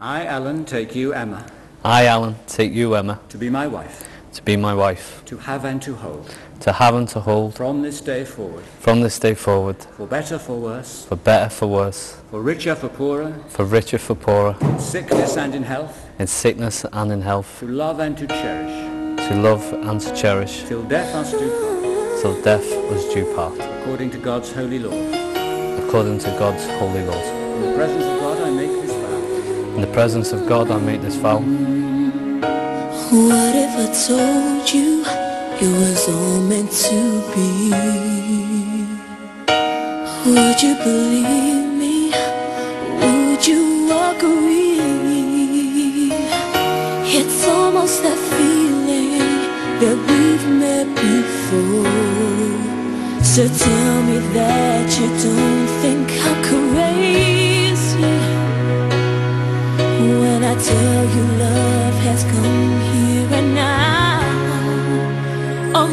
I, Alun, take you, Emma, I, Alun, take you, Emma, to be my wife, to be my wife, to have and to hold, to have and to hold, from this day forward, from this day forward, for better, for worse, for better, for worse, for richer, for poorer, for richer, for poorer, in sickness and in health, in sickness and in health, to love and to cherish, to love and to cherish, till death us do part, till death us do part, according to God's holy law. according to God's holy laws. In the presence of God I make this. In the presence of God I make this vow. What if I told you it was all meant to be? Would you believe me? Would you agree? It's almost that feeling that we've met before. So tell me that you don't when I tell you love has come here and now. A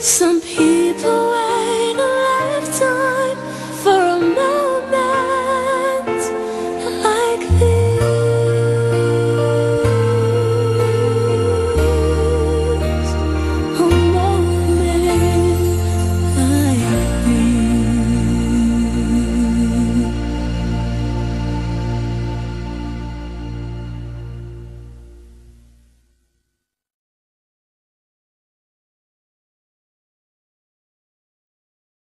Some